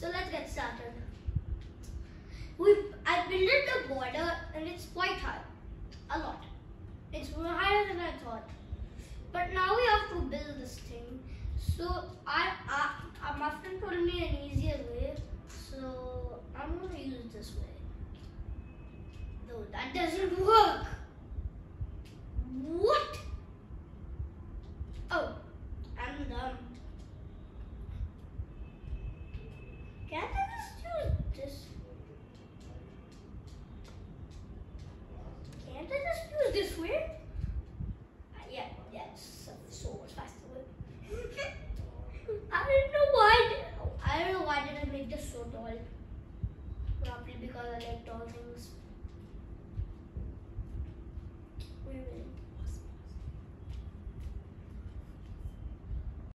So let's get started. We I built the border and it's quite high, a lot. It's higher than I thought. But now we have to build this thing. So I, I uh, my friend told me an easier way. So I'm gonna use this way. Though that doesn't work. What? Oh. yes, of the faster. fights. I don't know why. I don't know why did I make the sword tall. Probably because I like tall things.